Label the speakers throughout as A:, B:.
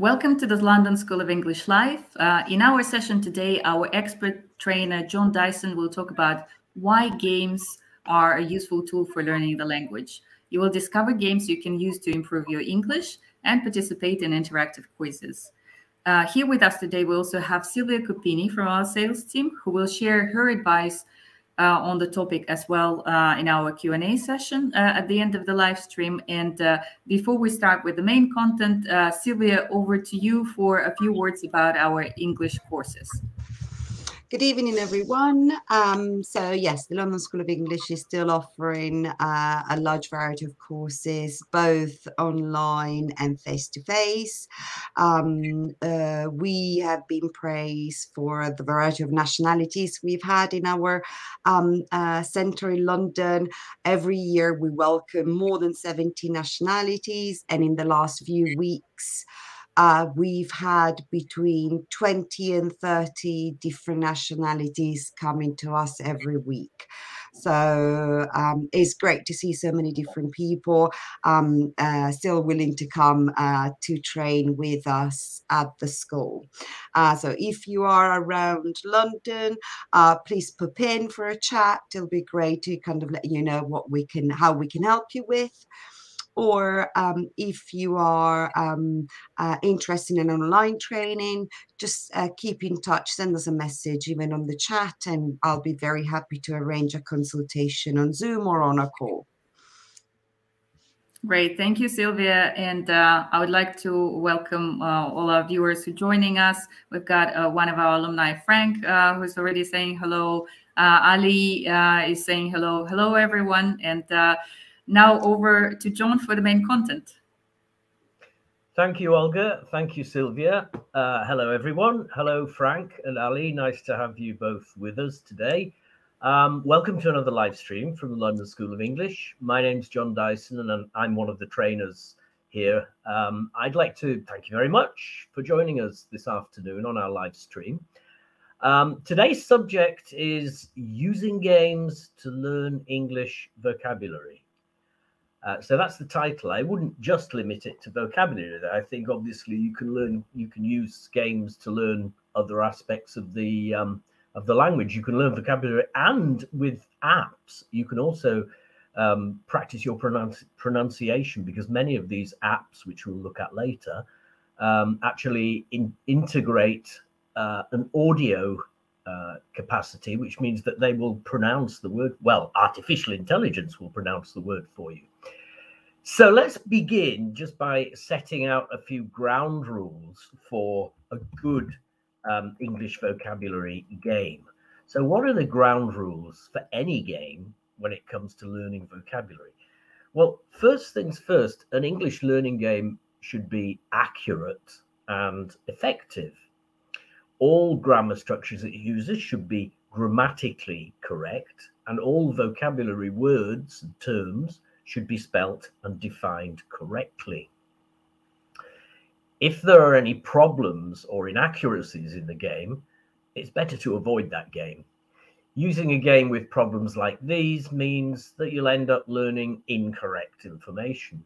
A: Welcome to the London School of English Live. Uh, in our session today, our expert trainer Jon Dyson will talk about why games are a useful tool for learning the language. You will discover games you can use to improve your English and participate in interactive quizzes. Uh, here with us today, we also have Silvia Cupini from our sales team, who will share her advice on the topic as well uh, in our Q&A session uh, at the end of the live stream. And uh, before we start with the main content, uh, Silvia, over to you for a few words about our English courses.
B: Good evening, everyone. Um, so, yes, the London School of English is still offering uh, a large variety of courses, both online and face to face. We have been praised for the variety of nationalities we've had in our um, uh, centre in London. Every year, we welcome more than 70 nationalities, and in the last few weeks, uh, we've had between 20 and 30 different nationalities coming to us every week. So um, it's great to see so many different people um, uh, still willing to come uh, to train with us at the school. Uh, so if you are around London, uh, please pop in for a chat. It'll be great to kind of let you know what we can, how we can help you with or um, if you are um, uh, interested in online training, just uh, keep in touch, send us a message even on the chat, and I'll be very happy to arrange a consultation on Zoom or on a call.
A: Great. Thank you, Sylvia. And uh, I would like to welcome uh, all our viewers who are joining us. We've got uh, one of our alumni, Frank, uh, who's already saying hello. Uh, Ali uh, is saying hello. Hello, everyone. And now over to Jon for the main content.
C: Thank you, Olga. Thank you, Sylvia. Uh, hello, everyone. Hello, Frank and Ali. Nice to have you both with us today. Um, welcome to another live stream from the London School of English. My name's Jon Dyson, and I'm one of the trainers here. Um, I'd like to thank you very much for joining us this afternoon on our live stream. Um, today's subject is using games to learn English vocabulary. Uh, so that's the title. I wouldn't just limit it to vocabulary. I think obviously you can learn, you can use games to learn other aspects of the um, of the language. You can learn vocabulary, and with apps, you can also um, practice your pronunci- pronunciation because many of these apps, which we'll look at later, um, actually in- integrate uh, an audio uh, capacity, which means that they will pronounce the word. Well, artificial intelligence will pronounce the word for you. So let's begin just by setting out a few ground rules for a good um, English vocabulary game. So, what are the ground rules for any game when it comes to learning vocabulary? Well, first things first, an English learning game should be accurate and effective all grammar structures it uses should be grammatically correct, and all vocabulary words and terms should be spelt and defined correctly. If there are any problems or inaccuracies in the game, it's better to avoid that game. Using a game with problems like these means that you'll end up learning incorrect information.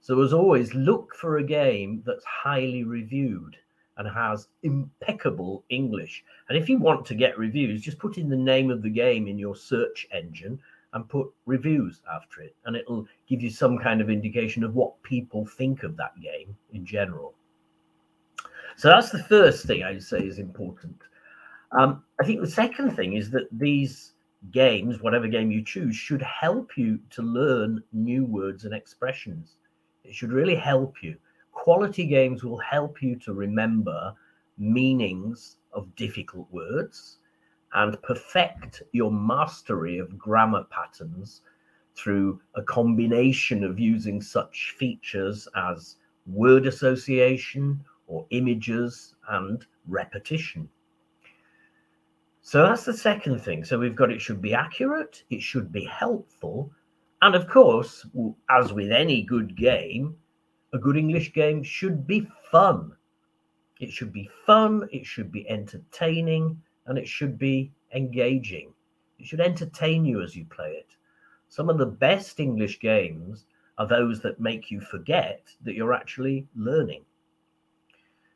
C: So, as always, look for a game that's highly reviewed and has impeccable English. And if you want to get reviews, just put in the name of the game in your search engine and put reviews after it, and it'll give you some kind of indication of what people think of that game in general. So that's the first thing I'd say is important. Um, I think the second thing is that these games, whatever game you choose, should help you to learn new words and expressions. It should really help you quality games will help you to remember meanings of difficult words and perfect your mastery of grammar patterns through a combination of using such features as word association or images and repetition. So that's the second thing. So we've got it should be accurate, it should be helpful, and of course, as with any good game, a good English game should be fun. It should be fun, it should be entertaining, and it should be engaging. It should entertain you as you play it. Some of the best English games are those that make you forget that you're actually learning.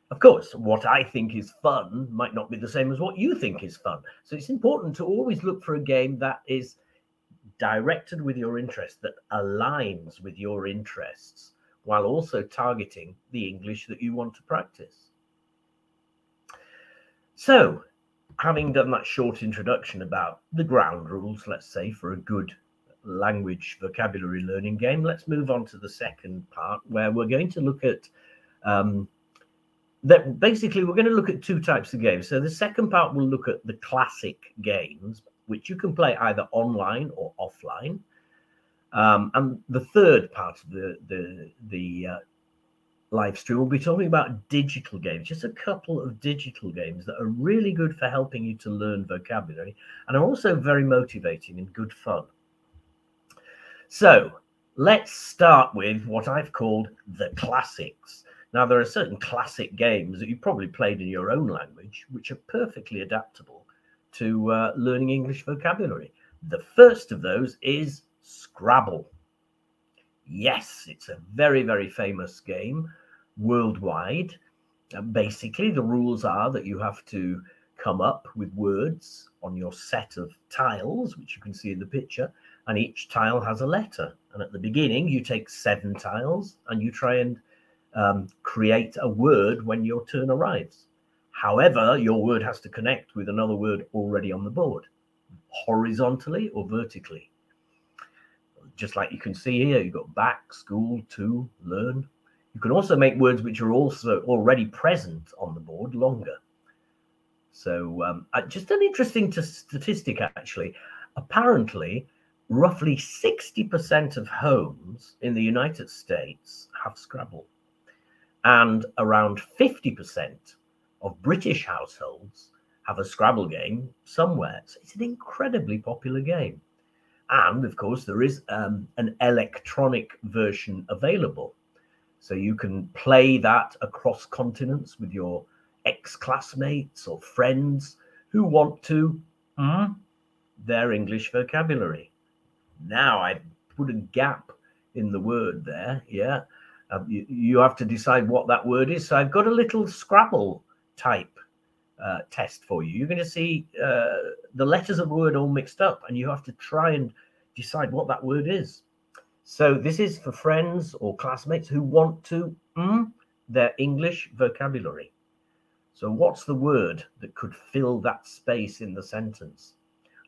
C: Of course, what I think is fun might not be the same as what you think is fun. So it's important to always look for a game that is directed with your interest, that aligns with your interests, while also targeting the English that you want to practice. So, having done that short introduction about the ground rules, let's say, for a good language vocabulary learning game, let's move on to the second part where we're going to look at um, that basically we're going to look at two types of games. So the second part will look at the classic games, which you can play either online or offline. Um, and the third part of the the the uh, live stream we'll be talking about digital games, just a couple of digital games that are really good for helping you to learn vocabulary and are also very motivating and good fun. So let's start with what I've called the classics. Now, there are certain classic games that you probably played in your own language, which are perfectly adaptable to uh, learning English vocabulary. The first of those is Scrabble. Yes, it's a very, very famous game worldwide. Uh, basically, the rules are that you have to come up with words on your set of tiles, which you can see in the picture, and each tile has a letter. And at the beginning, you take seven tiles and you try and um, create a word when your turn arrives. However, your word has to connect with another word already on the board, horizontally or vertically. Just like you can see here, you've got back, school, to, learn. You can also make words which are also already present on the board longer. So, um, uh, just an interesting statistic actually. Apparently, roughly 60% of homes in the United States have Scrabble, and around 50% of British households have a Scrabble game somewhere. So it's an incredibly popular game. And of course, there is um, an electronic version available. So you can play that across continents with your ex classmates or friends who want to mm, their English vocabulary. Now I put a gap in the word there. Yeah. Um, you, you have to decide what that word is. So I've got a little Scrabble type uh, test for you. You're going to see uh, the letters of the word all mixed up, and you have to try and decide what that word is. So this is for friends or classmates who want to mm, their English vocabulary. So what's the word that could fill that space in the sentence?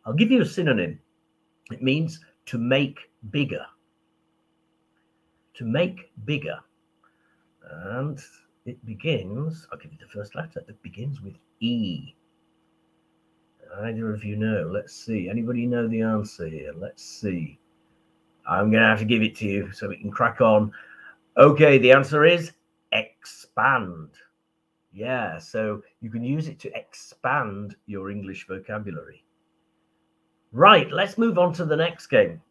C: I'll give you a synonym. It means to make bigger. To make bigger. And it begins, I'll give you the first letter, it begins with E. Either of you know? Let's see. Anybody know the answer here? Let's see. I'm going to have to give it to you so we can crack on. Okay, the answer is expand. Yeah, so you can use it to expand your English vocabulary. Right, let's move on to the next game.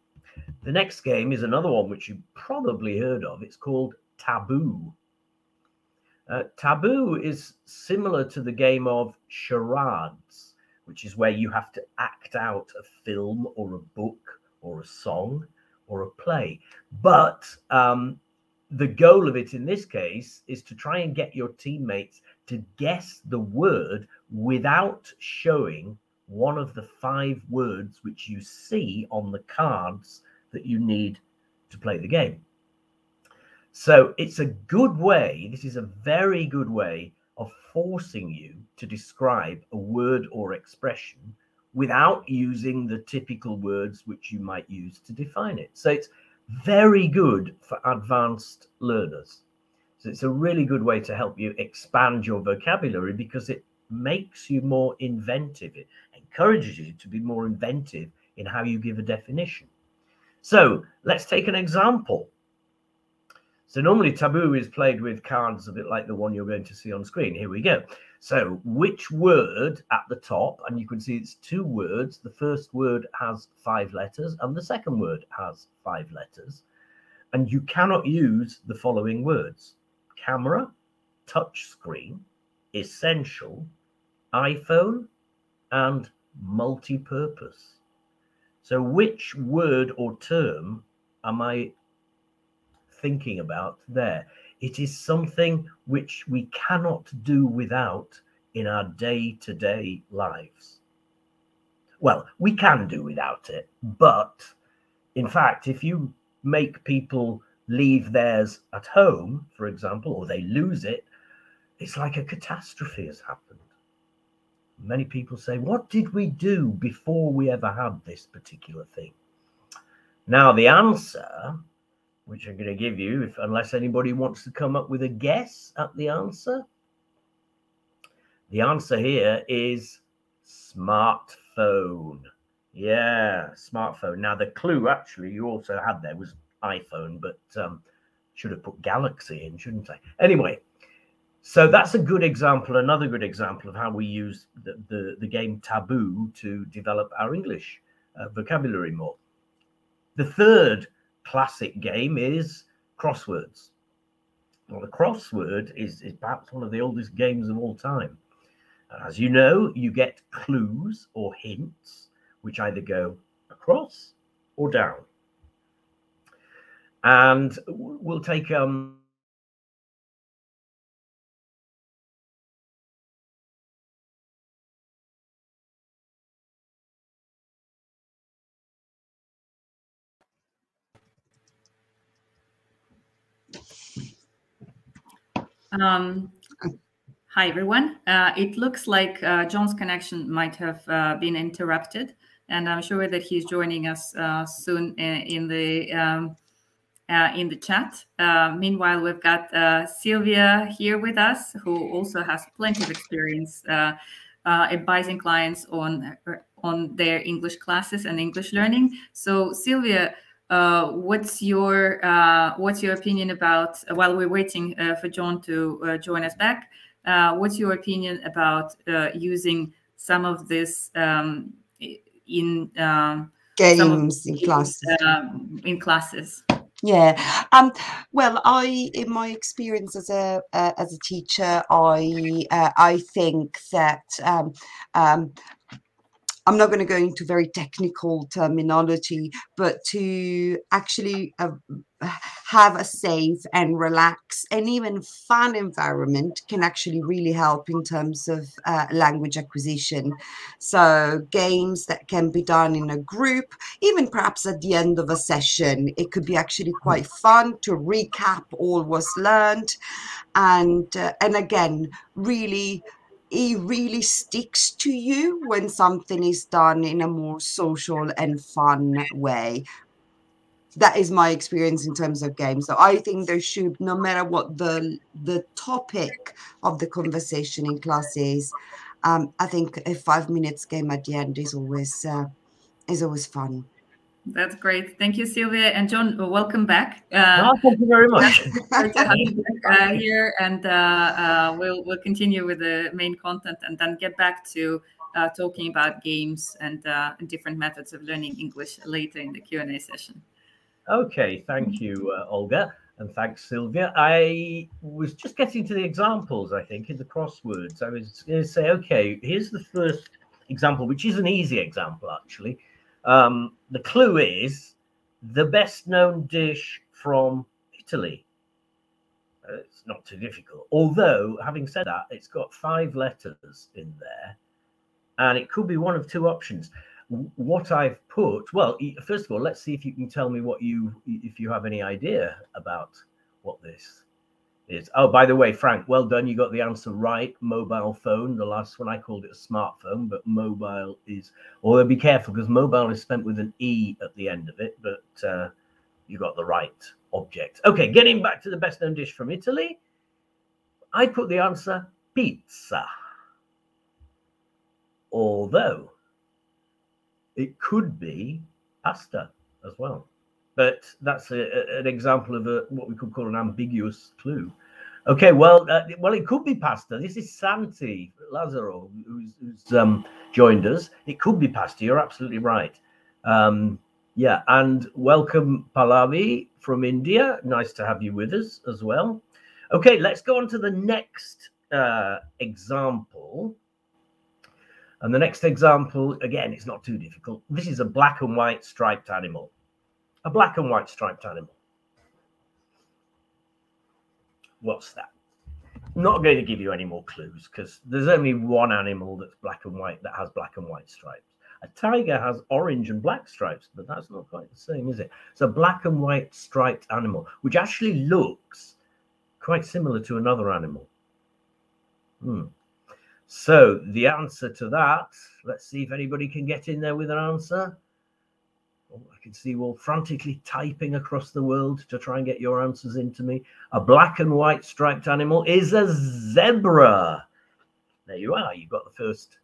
C: The next game is another one which you probably heard of. It's called Taboo. Uh, taboo is similar to the game of charades, which is where you have to act out a film or a book or a song or a play. But um, the goal of it in this case is to try and get your teammates to guess the word without showing one of the five words which you see on the cards that you need to play the game. So it's a good way, this is a very good way of forcing you to describe a word or expression without using the typical words which you might use to define it. So it's very good for advanced learners. So it's a really good way to help you expand your vocabulary because it makes you more inventive. It encourages you to be more inventive in how you give a definition. So let's take an example. So normally taboo is played with cards a bit like the one you're going to see on screen. Here we go. So which word at the top, and you can see it's two words. The first word has five letters and the second word has five letters. And you cannot use the following words. Camera, touch screen, essential, iPhone, and multi-purpose. So which word or term am I thinking about there. It is something which we cannot do without in our day to day lives. Well, we can do without it, but in fact, if you make people leave theirs at home, for example, or they lose it, it's like a catastrophe has happened. Many people say, What did we do before we ever had this particular thing? Now, the answer, which I'm going to give you, if unless anybody wants to come up with a guess at the answer, the answer here is smartphone. Yeah, smartphone. Now, the clue actually you also had there was iPhone, but um, should have put Galaxy in, shouldn't I? Anyway, so that's a good example, another good example of how we use the, the, the game Taboo to develop our English uh, vocabulary more. The third classic game is crosswords. Well, the crossword is, is perhaps one of the oldest games of all time. As you know, you get clues or hints which either go across or down. And we'll take um,
A: Um, Hi, everyone. Uh, it looks like uh, Jon's connection might have uh, been interrupted, and I'm sure that he's joining us uh, soon in, uh, the um, uh, in the chat. meanwhile, we've got Sylvia here with us, who also has plenty of experience advising clients on on their English classes and English learning. So, Sylvia, what's your what's your opinion about while we're waiting for Jon to join us back? Uh, what's your opinion about uh, using some of this um, in um,
B: games in classes?
A: Um, in classes.
B: Yeah. Um, well, I, in my experience as a uh, as a teacher, I uh, I think that um, um, I'm not going to go into very technical terminology, but to actually uh, have a safe and relaxed and even fun environment can actually really help in terms of uh, language acquisition. So, games that can be done in a group, even perhaps at the end of a session, it could be actually quite fun to recap all was learned, and uh, and again, really it really sticks to you when something is done in a more social and fun way. That is my experience in terms of games. So I think there should, no matter what the the topic of the conversation in class is, um, I think a five minutes game at the end is always uh, is always fun.
A: That's great. Thank you, Sylvia. And Jon, welcome back.
C: Uh, oh, thank you very much.
A: uh, here, and uh, uh, we'll we'll continue with the main content, and then get back to uh, talking about games and uh, different methods of learning English later in the Q and A session.
C: Okay, thank you, Olga, and thanks, Sylvia. I was just getting to the examples. I think in the crosswords, I was going to say, okay, here's the first example, which is an easy example actually. Um, the clue is the best known dish from Italy. Uh, it's not too difficult. Although, having said that, it's got five letters in there, and it could be one of two options. What I've put, well, first of all, let's see if you can tell me what you, if you have any idea about what this is. Oh, by the way, Frank, well done. You got the answer right. Mobile phone. The last one I called it a smartphone, but mobile is. Although be careful because mobile is spent with an e at the end of it, but uh, you got the right object. Okay, getting back to the best known dish from Italy, I put the answer pizza. Although it could be pasta as well but that's a, an example of a, what we could call an ambiguous clue. Okay, well, uh, well, it could be pasta. This is Santi Lazaro who's, who's um, joined us. It could be pasta. You're absolutely right. Um, yeah, and welcome Pallavi from India. Nice to have you with us as well. Okay, let's go on to the next uh, example. And the next example, again, it's not too difficult. This is a black and white striped animal a black and white striped animal. what's that? not going to give you any more clues because there's only one animal that's black and white that has black and white stripes. A tiger has orange and black stripes, but that's not quite the same, is it? It's a black and white striped animal, which actually looks quite similar to another animal. Hmm. So the answer to that, let's see if anybody can get in there with an answer. Oh, I can see you all frantically typing across the world to try and get your answers into me. A black and white striped animal is a zebra. There you are. You've got the first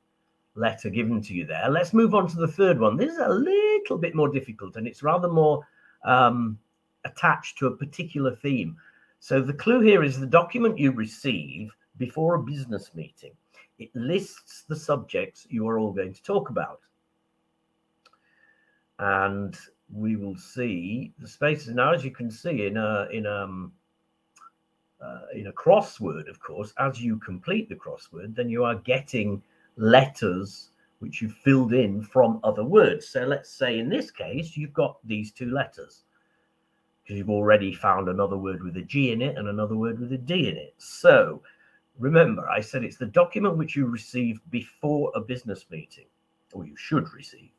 C: letter given to you there. Let's move on to the third one. This is a little bit more difficult and it's rather more um, attached to a particular theme. So the clue here is the document you receive before a business meeting. It lists the subjects you are all going to talk about and we will see the spaces. Now as you can see in a in um uh, in a crossword of course as you complete the crossword then you are getting letters which you've filled in from other words. So let's say in this case you've got these two letters because you've already found another word with a g in it and another word with a d in it. So remember i said it's the document which you receive before a business meeting or you should receive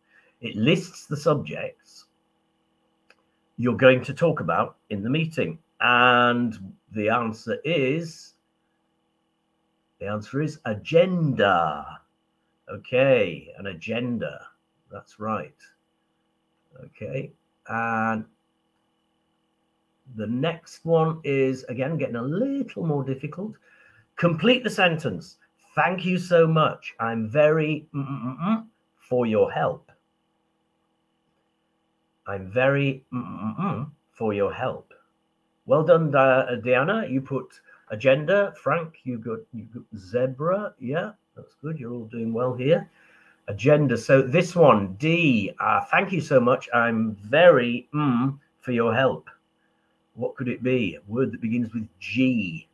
C: it lists the subjects you're going to talk about in the meeting. And the answer is the answer is agenda. Okay, an agenda. That's right. Okay. And the next one is again getting a little more difficult. Complete the sentence. Thank you so much. I'm very mm, mm, mm, for your help. I'm very for your help. Well done, Diana. You put agenda. Frank, you got you got zebra. Yeah, that's good. You're all doing well here. Agenda. So this one, D. Uh, thank you so much. I'm very mm, for your help. What could it be? A word that begins with G.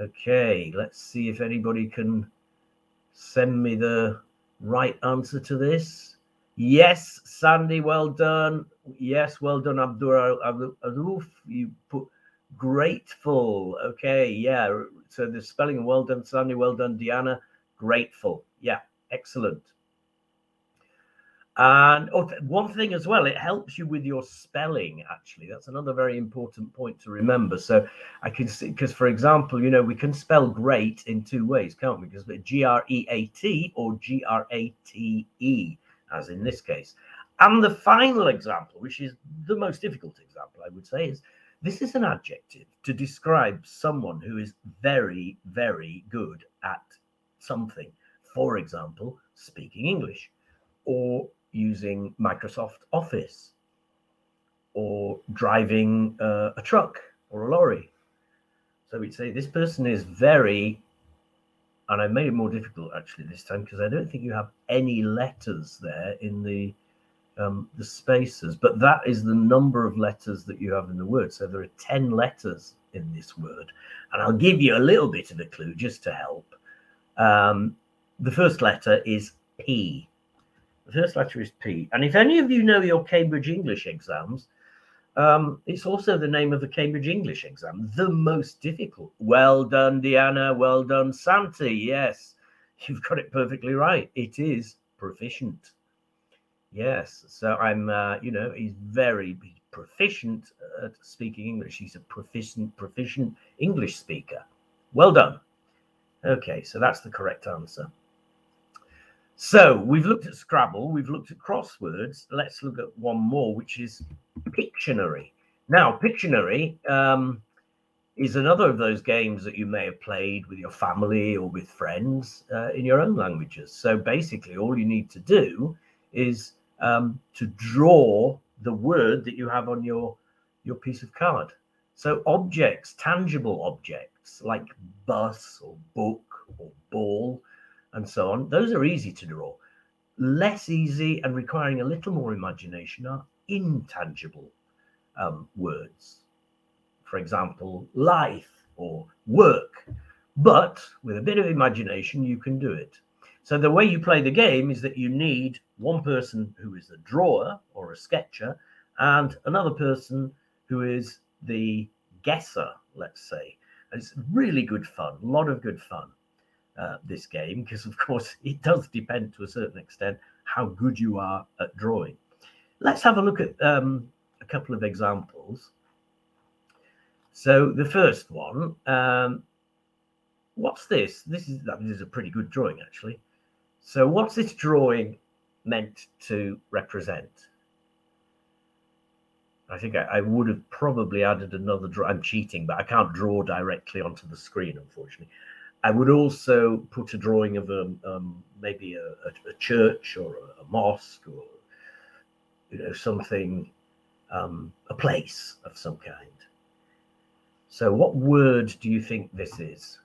C: Okay, let's see if anybody can send me the right answer to this. Yes, Sandy, well done. Yes, well done, Abdul Aruf. You put grateful. Okay, yeah. So the spelling, well done, Sandy, well done, Diana. Grateful. Yeah, excellent. And oh, one thing as well, it helps you with your spelling. Actually, that's another very important point to remember. So I can see because, for example, you know, we can spell great in two ways, can't we? Because G R E A T or G R A T E as in this case. And the final example, which is the most difficult example, I would say, is this is an adjective to describe someone who is very, very good at something. For example, speaking English or using Microsoft Office or driving uh, a truck or a lorry. So we'd say this person is very and I made it more difficult actually this time because I don't think you have any letters there in the um, the spaces, but that is the number of letters that you have in the word. So there are 10 letters in this word. And I'll give you a little bit of a clue just to help. Um, the first letter is P. The first letter is P. And if any of you know your Cambridge English exams, um, it's also the name of the Cambridge English exam, the most difficult. Well done, Deanna. Well done, Santi. Yes, you've got it perfectly right. It is proficient. Yes. So I'm, uh, you know, he's very proficient at speaking English. He's a proficient, proficient English speaker. Well done. Okay, so that's the correct answer. So we've looked at Scrabble, we've looked at crosswords. Let's look at one more, which is Pictionary. Now, Pictionary um, is another of those games that you may have played with your family or with friends uh, in your own languages. So basically, all you need to do is um, to draw the word that you have on your your piece of card. So objects, tangible objects like bus or book or ball and so on, those are easy to draw. Less easy and requiring a little more imagination are intangible um, words. For example, life or work. But with a bit of imagination, you can do it. So the way you play the game is that you need one person who is a drawer or a sketcher and another person who is the guesser, let's say. It's really good fun, a lot of good fun. Uh, this game because of course it does depend to a certain extent how good you are at drawing let's have a look at um, a couple of examples so the first one um, what's this this is that is a pretty good drawing actually so what's this drawing meant to represent I think I, I, would have probably added another draw. I'm cheating, but I can't draw directly onto the screen, unfortunately. I would also put a drawing of a, um, maybe a, a, a, church or a, mosque or you know something, um, a place of some kind. So, what word do you think this is?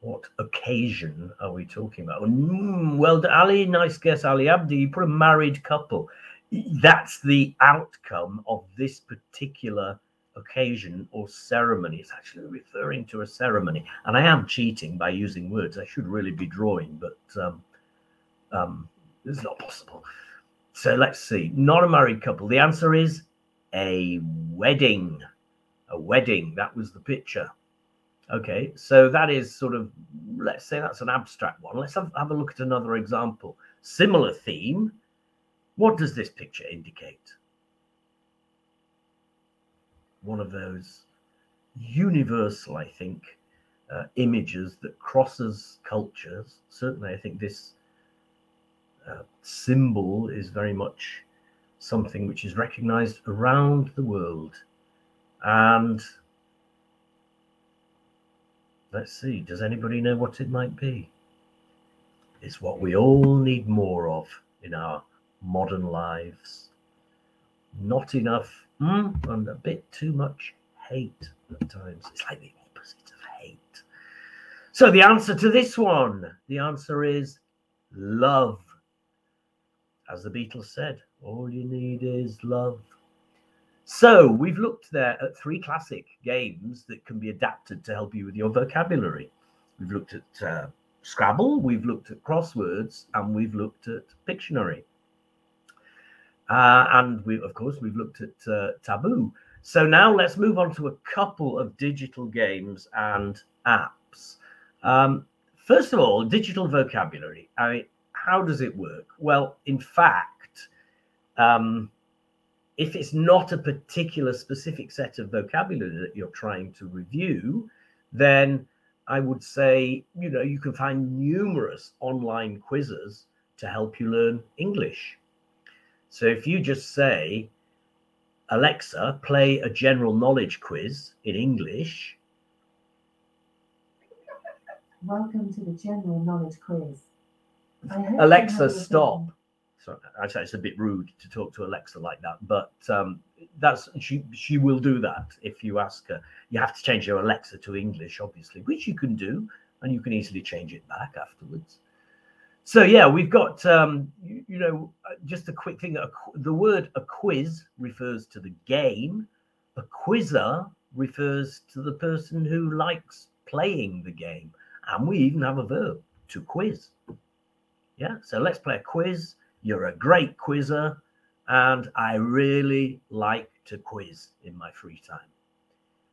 C: What occasion are we talking about? Mm, well, Ali, nice guess, Ali Abdi. You put a married couple. That's the outcome of this particular occasion or ceremony. It's actually referring to a ceremony. And I am cheating by using words. I should really be drawing, but um, um, it's not possible. So let's see. Not a married couple. The answer is a wedding. A wedding. That was the picture. Okay, so that is sort of, let's say that's an abstract one. Let's have, have a look at another example. Similar theme. What does this picture indicate? One of those universal, I think, uh, images that crosses cultures. Certainly, I think this uh, symbol is very much something which is recognized around the world. And let's see, does anybody know what it might be? It's what we all need more of in our modern lives. Not enough mm, and a bit too much hate at times. It's like the opposite of hate. So the answer to this one, the answer is love. As the Beatles said, all you need is love. So we've looked there at three classic games that can be adapted to help you with your vocabulary. We've looked at uh, Scrabble, we've looked at crosswords, and we've looked at Pictionary. Uh, and we, of course, we've looked at uh, Taboo. So now let's move on to a couple of digital games and apps. Um, first of all, digital vocabulary. I mean, how does it work? Well, in fact, um, if it's not a particular specific set of vocabulary that you're trying to review, then I would say, you know, you can find numerous online quizzes to help you learn English. So if you just say, Alexa, play a general knowledge quiz in English.
D: Welcome to the general knowledge quiz.
C: Alexa, stop. Sorry, actually, it's a bit rude to talk to Alexa like that, but um, that's she. She will do that if you ask her. You have to change your Alexa to English, obviously, which you can do, and you can easily change it back afterwards. So yeah, we've got um, you, you, know uh, just a quick thing. A, the word a quiz refers to the game. A quizzer refers to the person who likes playing the game, and we even have a verb to quiz. Yeah, so let's play a quiz. You're a great quizzer, and I really like to quiz in my free time,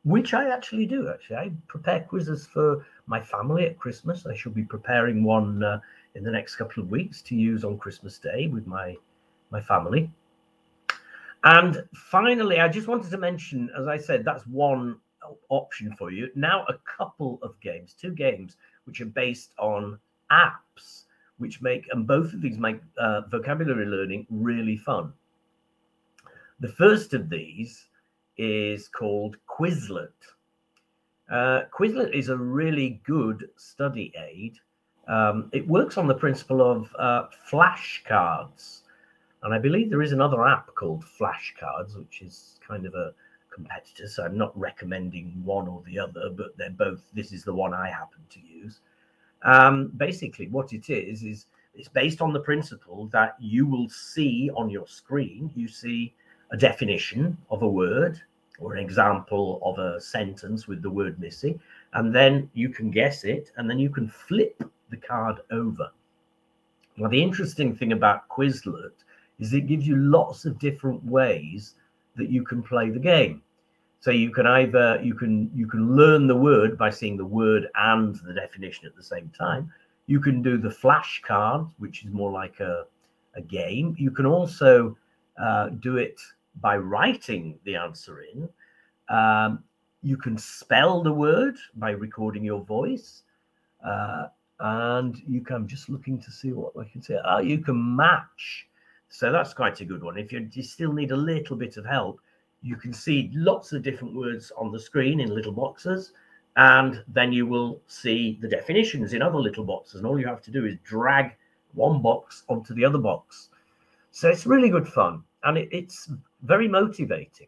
C: which I actually do. Actually, I prepare quizzes for my family at Christmas. I should be preparing one. Uh, in the next couple of weeks to use on Christmas Day with my my family. And finally, I just wanted to mention, as I said, that's one option for you. Now, a couple of games, two games, which are based on apps, which make, and both of these make uh, vocabulary learning really fun. The first of these is called Quizlet. Uh, Quizlet is a really good study aid um, it works on the principle of uh, flashcards. And I believe there is another app called Flashcards, which is kind of a competitor. So I'm not recommending one or the other, but they're both. This is the one I happen to use. Um, basically, what it is is it's based on the principle that you will see on your screen. You see a definition of a word or an example of a sentence with the word missing, and then you can guess it, and then you can flip the card over. Now, the interesting thing about Quizlet is it gives you lots of different ways that you can play the game. So you can either you can you can learn the word by seeing the word and the definition at the same time. You can do the flashcard, which is more like a, a game. You can also uh, do it by writing the answer in. Um, you can spell the word by recording your voice. Uh, and you can, just looking to see what I can say. Oh, you can match. So that's quite a good one. If you, you still need a little bit of help, you can see lots of different words on the screen in little boxes. And then you will see the definitions in other little boxes. And all you have to do is drag one box onto the other box. So it's really good fun. And it, it's very motivating.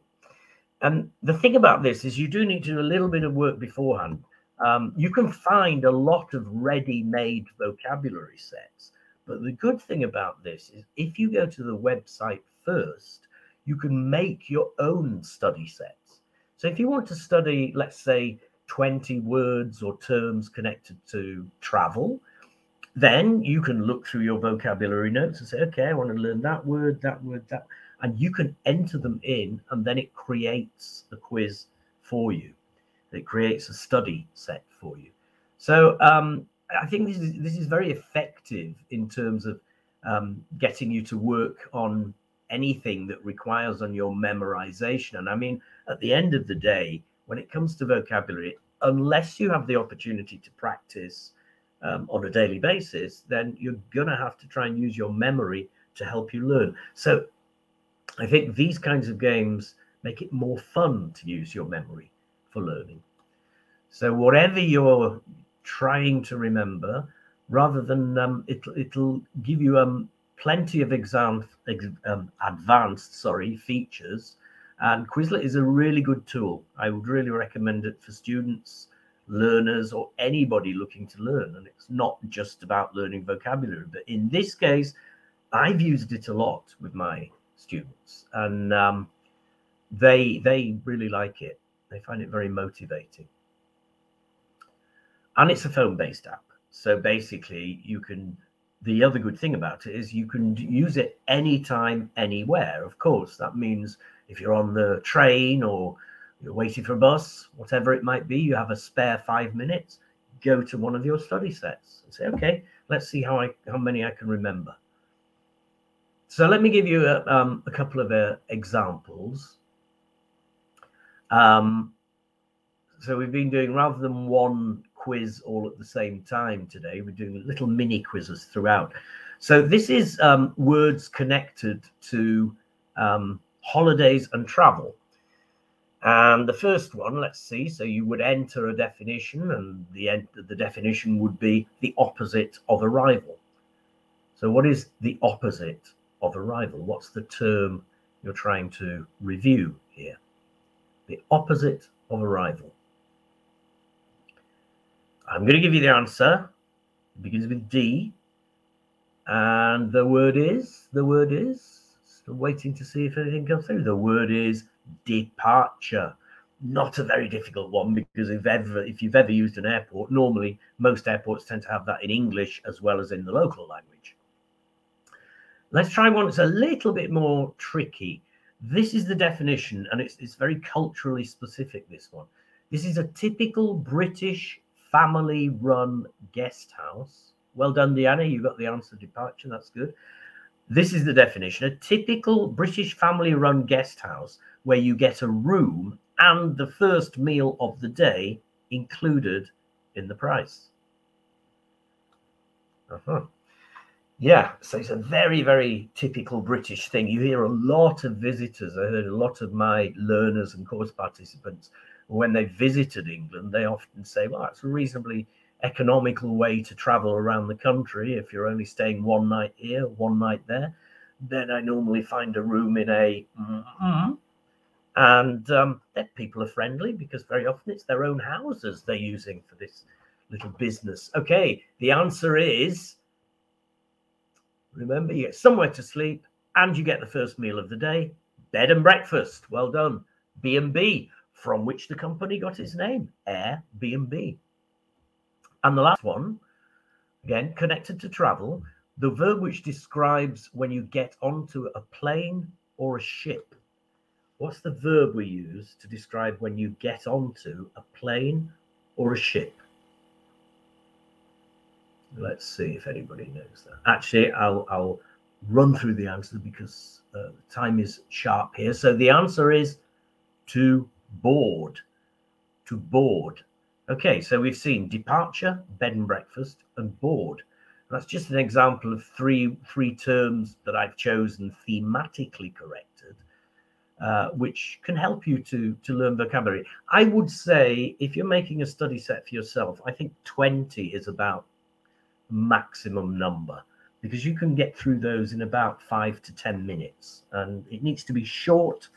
C: And the thing about this is you do need to do a little bit of work beforehand. Um, you can find a lot of ready-made vocabulary sets. But the good thing about this is if you go to the website first, you can make your own study sets. So if you want to study, let's say, 20 words or terms connected to travel, then you can look through your vocabulary notes and say, okay, I want to learn that word, that word, that and you can enter them in and then it creates a quiz for you it creates a study set for you. So um, i think this is this is very effective in terms of um, getting you to work on anything that requires on your memorization. And i mean at the end of the day when it comes to vocabulary unless you have the opportunity to practice um, on a daily basis then you're going to have to try and use your memory to help you learn. So I think these kinds of games make it more fun to use your memory for learning. So whatever you're trying to remember, rather than um, it'll it'll give you um plenty of exam um, advanced sorry features, and Quizlet is a really good tool. I would really recommend it for students, learners, or anybody looking to learn. And it's not just about learning vocabulary, but in this case, I've used it a lot with my students, and um, they they really like it. They find it very motivating, and it's a phone-based app. So basically, you can. The other good thing about it is you can use it anytime, anywhere. Of course, that means if you're on the train or you're waiting for a bus, whatever it might be, you have a spare five minutes. Go to one of your study sets and say, "Okay, let's see how I how many I can remember." So let me give you a, um, a couple of uh, examples. Um, so we've been doing rather than one quiz all at the same time today, we're doing little mini quizzes throughout. So this is um, words connected to um, holidays and travel. And the first one, let's see. So you would enter a definition, and the the definition would be the opposite of arrival. So what is the opposite of arrival? What's the term you're trying to review here? The opposite of arrival. I'm going to give you the answer. It begins with D. And the word is, the word is, still waiting to see if anything comes through. The word is departure. Not a very difficult one because if ever if you've ever used an airport, normally most airports tend to have that in English as well as in the local language. Let's try one that's a little bit more tricky. This is the definition, and it's, it's very culturally specific, this one. This is a typical British family run guest house. Well done, Deanna. You got the answer departure. That's good. This is the definition a typical British family run guest house where you get a room and the first meal of the day included in the price. Uh-huh. Yeah, so it's a very, very typical British thing. You hear a lot of visitors. I heard a lot of my learners and course participants, when they visited England, they often say, well, it's a reasonably economical way to travel around the country. If you're only staying one night here, one night there, then I normally find a room in a. Mm-hmm. And um, people are friendly because very often it's their own houses they're using for this little business. Okay, the answer is Remember, you get somewhere to sleep and you get the first meal of the day, bed and breakfast. Well done. B&B, from which the company got its name, Airbnb. And the last one, again, connected to travel, the verb which describes when you get onto a plane or a ship What's the verb we use to describe when you get onto a plane or a ship? Let's see if anybody knows that. Actually, I'll, I'll run through the answer because uh, time is sharp here. So the answer is to board. To board. Okay, so we've seen departure, bed and breakfast, and board. That's just an example of three three terms that I've chosen thematically corrected, uh, which can help you to to learn vocabulary. I would say if you're making a study set for yourself, I think 20 is about maximum number because you can get through those in about five to 10 minutes. And it needs to be short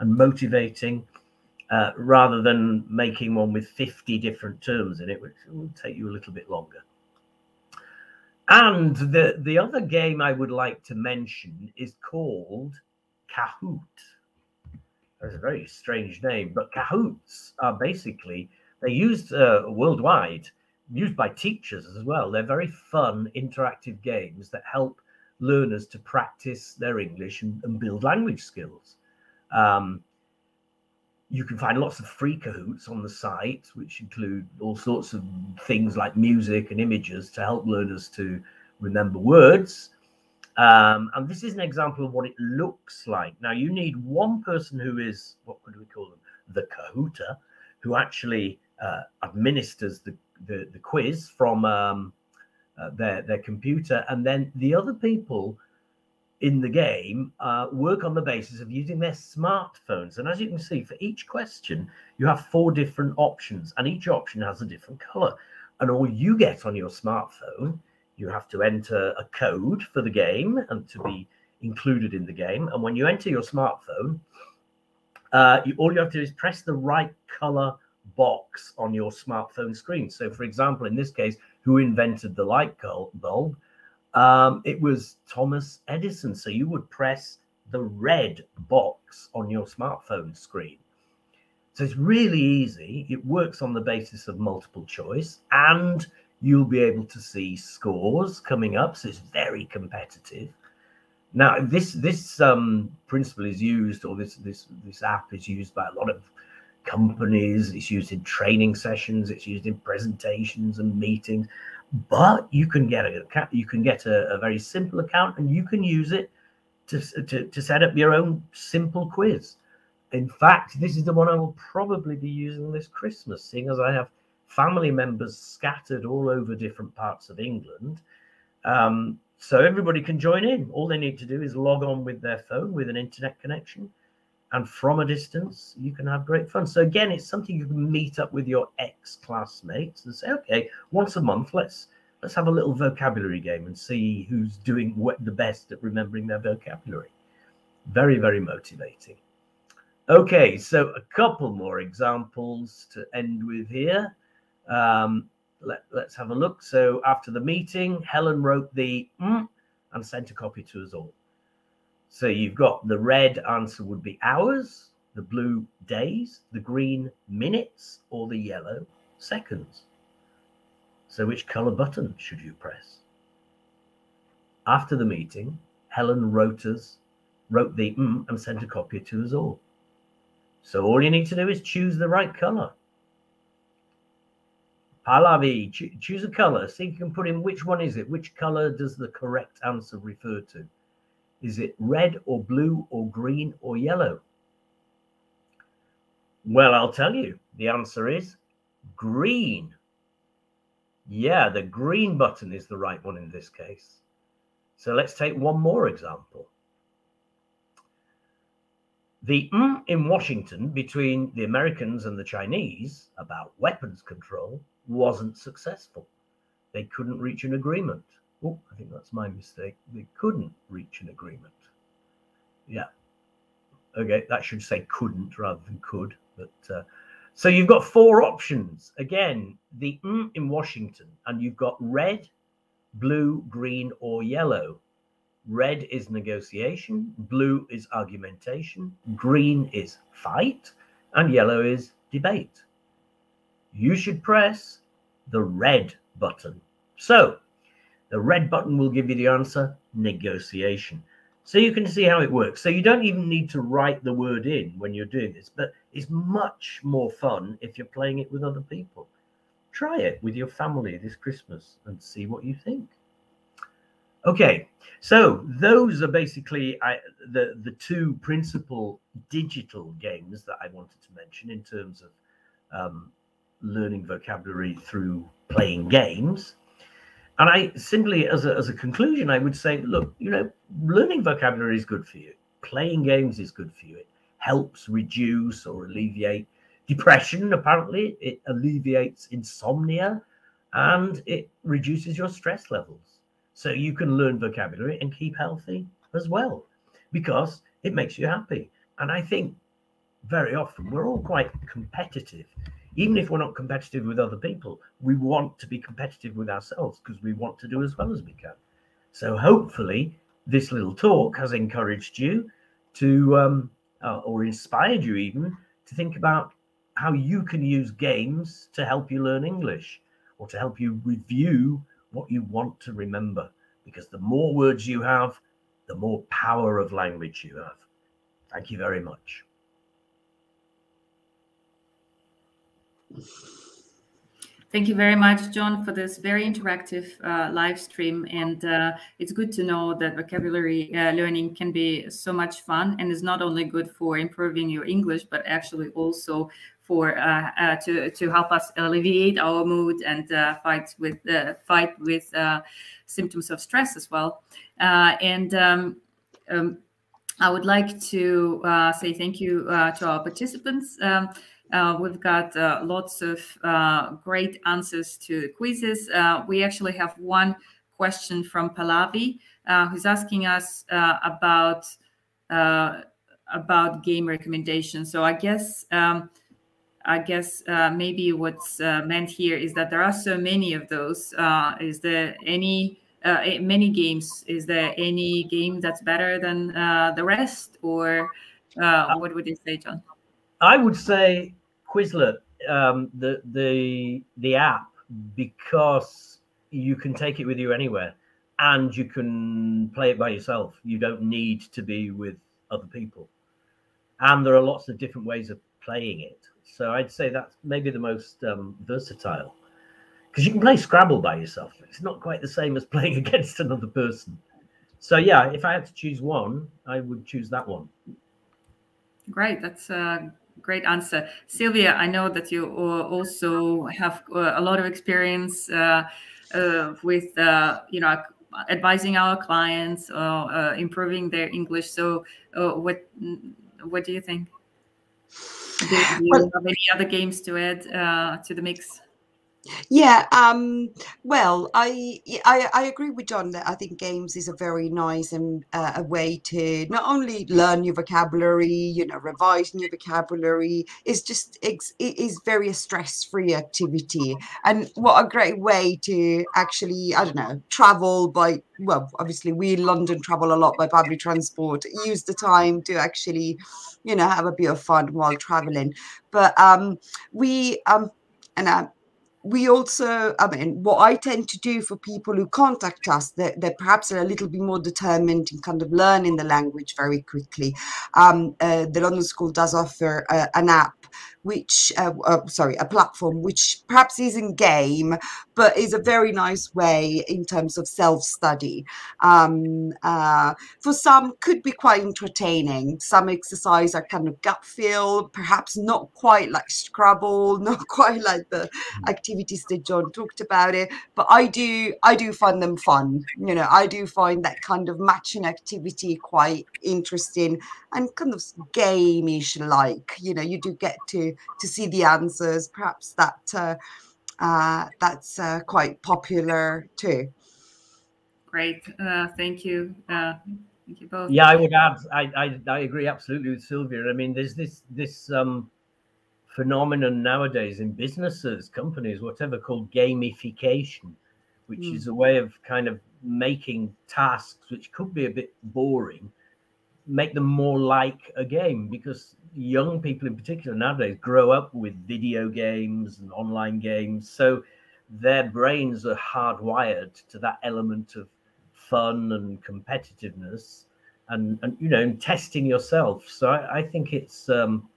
C: and motivating uh, rather than making one with 50 different terms in it, which will take you a little bit longer. And the, the other game I would like to mention is called Kahoot. That's a very strange name, but Kahoots are basically, they're used uh, worldwide, used by teachers as well. They're very fun, interactive games that help learners to practice their English and, and build language skills. Um, you can find lots of free Kahoots on the site, which include all sorts of things like music and images to help learners to remember words. Um, and this is an example of what it looks like. Now, you need one person who is, what could we call them? The Kahooter, who actually uh, administers the, the, the, quiz from um, uh, their, their computer. And then the other people in the game uh, work on the basis of using their smartphones. And as you can see, for each question, you have four different options, and each option has a different color. And all you get on your smartphone, you have to enter a code for the game and to be included in the game. And when you enter your smartphone, uh, you, all you have to do is press the right color box on your smartphone screen. So, for example, in this case, who invented the light bulb? Um, it was Thomas Edison. So you would press the red box on your smartphone screen. So it's really easy. It works on the basis of multiple choice, and you'll be able to see scores coming up. So it's very competitive. Now, this this um, principle is used, or this this this app is used by a lot of companies. It's used in training sessions. It's used in presentations and meetings but you can get a you can get a, a very simple account and you can use it to, to, to set up your own simple quiz. In fact, this is the one I will probably be using this Christmas, seeing as I have family members scattered all over different parts of England. Um, so everybody can join in. All they need to do is log on with their phone with an internet connection and from a distance you can have great fun. So again it's something you can meet up with your ex classmates and say okay once a month let's let's have a little vocabulary game and see who's doing what the best at remembering their vocabulary. Very very motivating. Okay so a couple more examples to end with here. Um, let, us have a look. So after the meeting helen wrote the mm, and sent a copy to us all so you've got the red answer would be hours, the blue days, the green minutes, or the yellow seconds. So which color button should you press? After the meeting, Helen wrote us, wrote the mm and sent a copy to us all. So all you need to do is choose the right color. Pallavi, choose a color. See if you can put in which one is it? Which color does the correct answer refer to? Is it red or blue or green or yellow? Well, I'll tell you. The answer is green. Yeah, the green button is the right one in this case. So let's take one more example. The mm in Washington between the Americans and the Chinese about weapons control wasn't successful. They couldn't reach an agreement. Oh, I think that's my mistake. They couldn't reach an agreement. Yeah. Okay, that should say couldn't rather than could. But uh, so you've got four options. Again, the mm in Washington, and you've got red, blue, green, or yellow. Red is negotiation, blue is argumentation, green is fight, and yellow is debate. You should press the red button. So the red button will give you the answer negotiation. So you can see how it works. So you don't even need to write the word in when you're doing this, but it's much more fun if you're playing it with other people. Try it with your family this Christmas and see what you think. Okay, so those are basically I, the the two principal digital games that I wanted to mention in terms of um, learning vocabulary through playing games. And I simply, as a, as a conclusion, I would say, look, you know, learning vocabulary is good for you. Playing games is good for you. It helps reduce or alleviate depression. Apparently, it alleviates insomnia and it reduces your stress levels. So you can learn vocabulary and keep healthy as well because it makes you happy. And I think very often we're all quite competitive even if we're not competitive with other people, we want to be competitive with ourselves because we want to do as well as we can. So hopefully, this little talk has encouraged you to, um, uh, or inspired you even to think about how you can use games to help you learn English or to help you review what you want to remember. Because the more words you have, the more power of language you have. Thank you very much.
A: Thank you very much, Jon, for this very interactive uh, live stream. And uh, it's good to know that vocabulary uh, learning can be so much fun and is not only good for improving your English, but actually also for uh, uh, to to help us alleviate our mood and uh, fight with fight with symptoms of stress as well. and um, um, I would like to say thank you to our participants. Um, uh, we've got uh, lots of uh, great answers to the quizzes. Uh, we actually have one question from Pallavi, uh, who's asking us uh, about about game recommendations. So I guess um, I guess maybe what's meant here is that there are so many of those. is there any many games? Is there any game that's better than the rest, or what would you say, Jon?
C: I would say Quizlet, um, the the the app, because you can take it with you anywhere, and you can play it by yourself. You don't need to be with other people, and there are lots of different ways of playing it. So I'd say that's maybe the most um, versatile, because you can play Scrabble by yourself. It's not quite the same as playing against another person. So yeah, if I had to choose one, I would choose that one.
A: Great, that's uh, great answer. Sylvia, I know that you also have uh, a lot of experience uh, uh, with, you know, advising our clients or improving their English. So what, what do you think? Do you well, have any other games to add to the mix?
B: Yeah, um, well, I, I I agree with Jon that I think games is a very nice and uh, a way to not only learn new vocabulary, you know, revise new vocabulary. It's just it's, it is very a stress-free activity, and what a great way to actually I don't know travel by well, obviously we in London travel a lot by public transport. Use the time to actually, you know, have a bit of fun while traveling. But um, we um, and uh, we also, I mean, what I tend to do for people who contact us, that, that perhaps are a little bit more determined in kind of learning the language very quickly. Um, uh, the London School does offer uh, an app which uh, uh, sorry a platform which perhaps isn't game but is a very nice way in terms of self-study. Um, uh, for some could be quite entertaining. Some exercise are kind of gut feel perhaps not quite like scrabble not quite like the mm. activities that Jon talked about it but i do i do find them fun. You know i do find that kind of matching activity quite interesting and kind of gameish like you know you do get to to see the answers. Perhaps that uh, uh, that's uh, quite popular too.
A: Great, uh, thank you. Uh, thank you both.
C: Yeah, I would add. I, I, I agree absolutely with Sylvia. I mean, there's this this um, phenomenon nowadays in businesses, companies, whatever, called gamification, which mm. is a way of kind of making tasks which could be a bit boring make them more like a game because young people in particular nowadays grow up with video games and online games so their brains are hardwired to that element of fun and competitiveness and and you know and testing yourself. So I, I think it's um,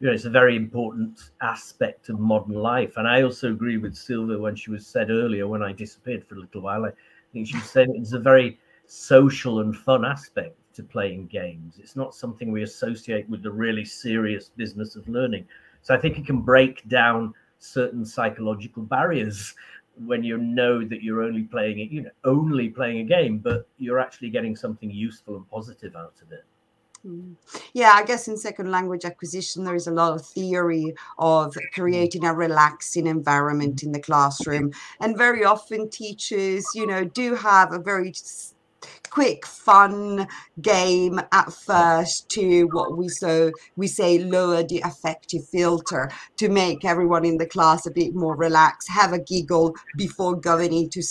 C: you know it's a very important aspect of modern life. And I also agree with Sylvia when she was said earlier when I disappeared for a little while. I think she was said it's a very social and fun aspect to playing games. It's not something we associate with the really serious business of learning. So I think it can break down certain psychological barriers when you know that you're only playing it, you know, only playing a game, but you're actually getting something useful and positive out of it.
B: Mm. Yeah, I guess in second language acquisition, there is a lot of theory of creating a relaxing environment in the classroom. And very often, teachers, you know, do have a very quick fun game at first to what we so we say lower the affective filter to make everyone in the class a bit more relaxed have a giggle before going into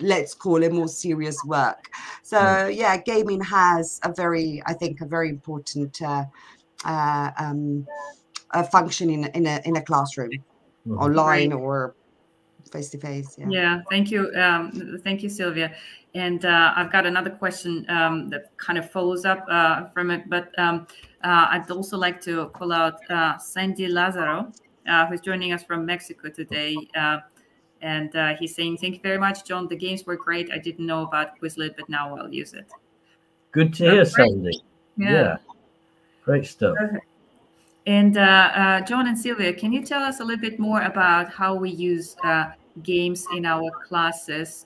B: let's call it more serious work so mm. yeah gaming has a very i think a very important uh, uh, um, a function in, in a in a classroom mm-hmm. online right. or face to face
A: yeah yeah thank you um, thank you sylvia and uh, I've got another question um, that kind of follows up uh, from it. But um, uh, I'd also like to call out uh, Sandy Lazaro, uh, who's joining us from Mexico today. Uh, and he's saying, Thank you very much, Jon. The games were great. I didn't know about Quizlet, but now I'll use it.
C: Good to hear, Sandy. Yeah. yeah. Great stuff. Perfect.
A: And uh, uh, Jon and Sylvia, can you tell us a little bit more about how we use uh, games in our classes?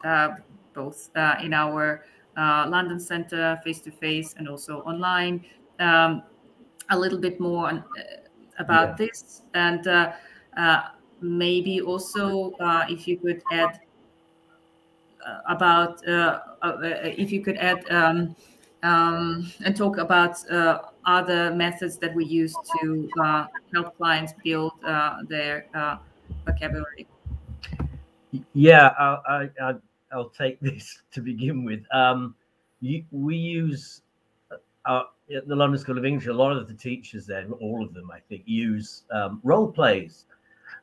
A: both uh, in our uh, London Center face to face and also online. Um, a little bit more on, uh, about yeah. this and maybe also if you could add about if you could add um, um, and talk about uh, other methods that we use to uh, help clients build uh, their vocabulary.
C: Yeah, I, I, I'll take this to begin with. Um, you, we use uh, at the London School of English. A lot of the teachers there, all of them, I think, use um, role plays.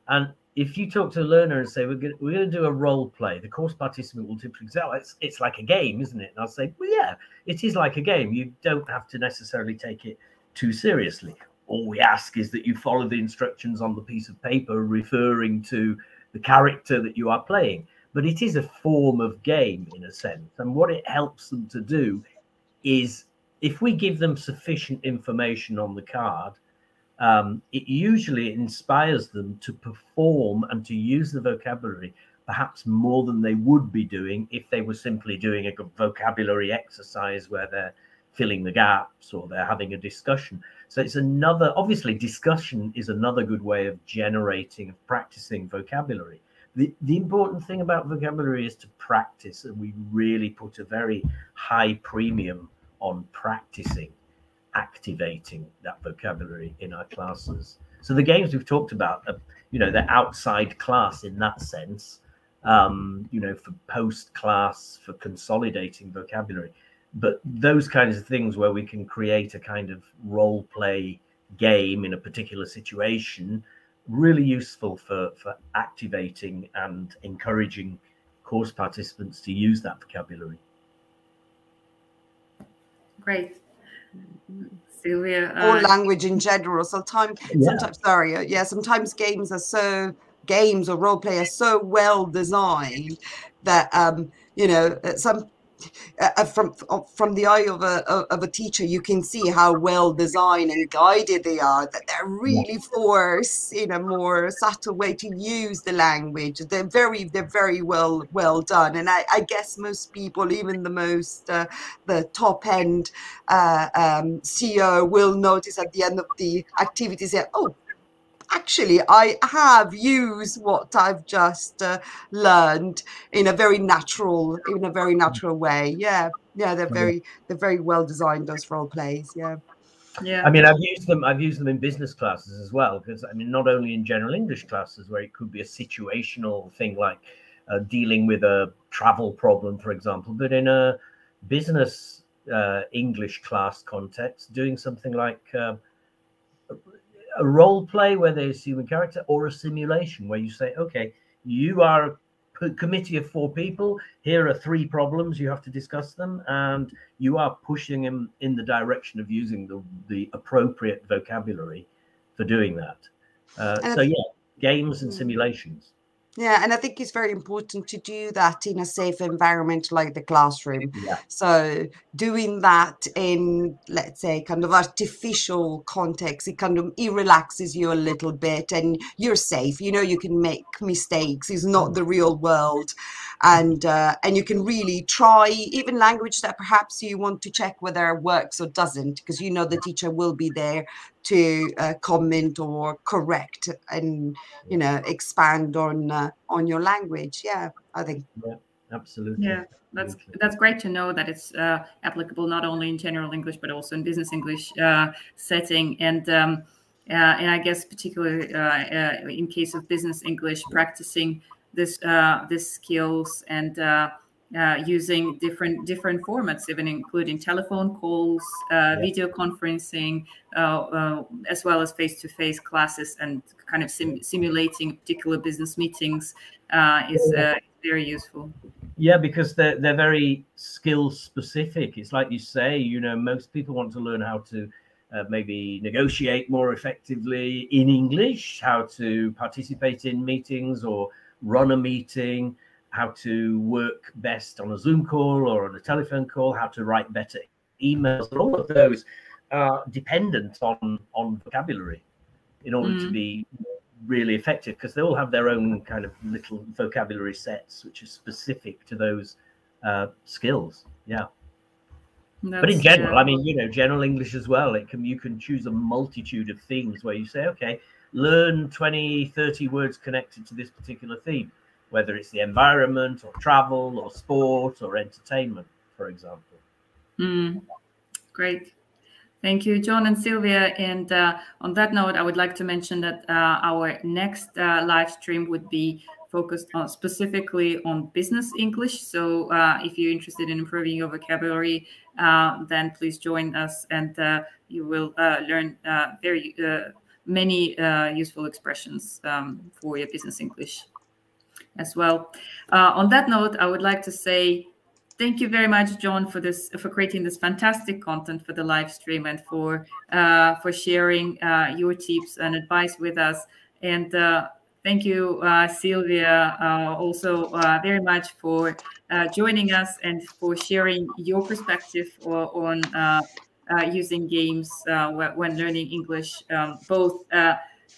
C: And if you talk to a learner and say we're going we're to do a role play, the course participant will typically say, oh, "It's it's like a game, isn't it?" And I'll say, "Well, yeah, it is like a game. You don't have to necessarily take it too seriously. All we ask is that you follow the instructions on the piece of paper referring to the character that you are playing." but it is a form of game in a sense. And what it helps them to do is if we give them sufficient information on the card, um, it usually inspires them to perform and to use the vocabulary perhaps more than they would be doing if they were simply doing a vocabulary exercise where they're filling the gaps or they're having a discussion. So it's another, obviously, discussion is another good way of generating, of practicing vocabulary the, the important thing about vocabulary is to practice, and we really put a very high premium on practicing, activating that vocabulary in our classes. So the games we've talked about, are, you know, they're outside class in that sense. Um, you know, for post class, for consolidating vocabulary. But those kinds of things where we can create a kind of role play game in a particular situation really useful for, for activating and encouraging course participants to use that vocabulary.
A: Great. Sylvia.
B: Uh, or language in general. Sometimes, yeah. sometimes, sorry, uh, yeah, sometimes games are so, games or role play are so well designed that, um, you know, some uh, uh, from uh, from the eye of a of a teacher, you can see how well designed and guided they are. That they're really forced in a more subtle way to use the language. They're very they're very well well done. And I, I guess most people, even the most uh, the top end uh, um, CEO, will notice at the end of the activity say, "Oh, actually I have used what I've just uh, learned in a very natural in a very natural way. Yeah, yeah, they're very they're very well designed those role plays. Yeah.
C: Yeah. I mean, I've used them. I've used them in business classes as well, because I mean, not only in general English classes where it could be a situational thing like uh, dealing with a travel problem, for example, but in a business uh, English class context, doing something like uh, a role play where they assume a character or a simulation where you say, okay, you are a committee of four people. Here are three problems. You have to discuss them, and you are pushing them in the direction of using the the appropriate vocabulary for doing that. Uh, so yeah, games and simulations.
B: Yeah, and I think it's very important to do that in a safe environment like the classroom.
C: Yeah.
B: So doing that in, let's say, kind of artificial context, it kind of it relaxes you a little bit, and you're safe. You know, you can make mistakes. It's not the real world, and uh, and you can really try even language that perhaps you want to check whether it works or doesn't, because you know the teacher will be there to uh, comment or correct and you know expand on uh, on your language. Yeah i think.
C: Yeah absolutely.
A: Yeah that's that's great to know that it's uh, applicable not only in general english but also in business english uh, setting. And um, uh, and i guess particularly uh, in case of business english practicing this this skills and uh, using different different formats, even including telephone calls, uh, yeah. video conferencing, uh, uh as well as face-to-face classes, and kind of sim simulating particular business meetings uh, is uh, very useful.
C: Yeah, because they're they're very skill specific. It's like you say, you know, most people want to learn how to. maybe negotiate more effectively in English, how to participate in meetings or run a meeting, how to work best on a Zoom call or on a telephone call, how to write better emails, and all of those are dependent on on vocabulary in order mm. to be really effective because they all have their own kind of little vocabulary sets which are specific to those uh, skills. Yeah. That's, but in general, I mean, you know, general English as well. It can you can choose a multitude of themes where you say, okay, learn 20, 30 words connected to this particular theme whether it's the environment or travel or sport or entertainment, for example.
A: Mm, great. Thank you, Jon and Sylvia. And uh, on that note, I would like to mention that uh, our next uh, live stream would be focused on specifically on business English. So uh, if you're interested in improving your vocabulary, uh, then please join us and uh, you will learn very many useful expressions um, for your business English as well. Uh, on that note, I would like to say thank you very much, Jon, for this for creating this fantastic content for the live stream and for uh, for sharing uh, your tips and advice with us. And uh, thank you, uh, Sylvia, uh, also very much for joining us and for sharing your perspective on using games when learning English, um, both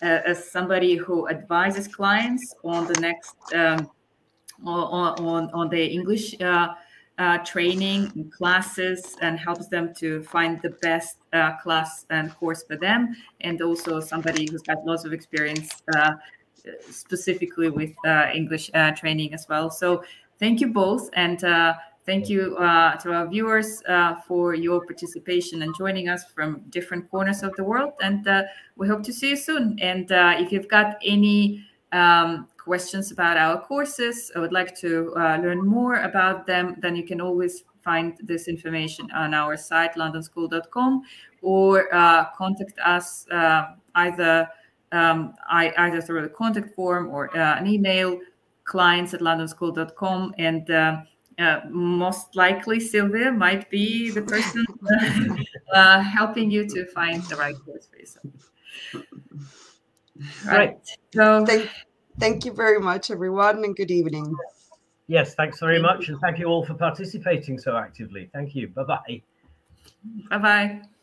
A: as somebody who advises clients on the next um, on, on, on the English uh, uh, training and classes and helps them to find the best uh, class and course for them, and also somebody who's got lots of experience uh, specifically with uh, English uh training as well. So thank you both, and Thank you uh, to our viewers uh, for your participation and joining us from different corners of the world. And uh, we hope to see you soon. And uh, if you've got any um, questions about our courses, I would like to uh, learn more about them, then you can always find this information on our site, londonschool.com, or uh, contact us either um, either through the contact form or an email, clients at londonschool.com. And uh, most likely Sylvia might be the person uh, helping you to find the right course for yourself.
B: Right. So thank, thank you very much, everyone, and good evening.
C: Yes, thanks very much, and thank you all for participating so actively. Thank you. Bye bye.
A: Bye bye.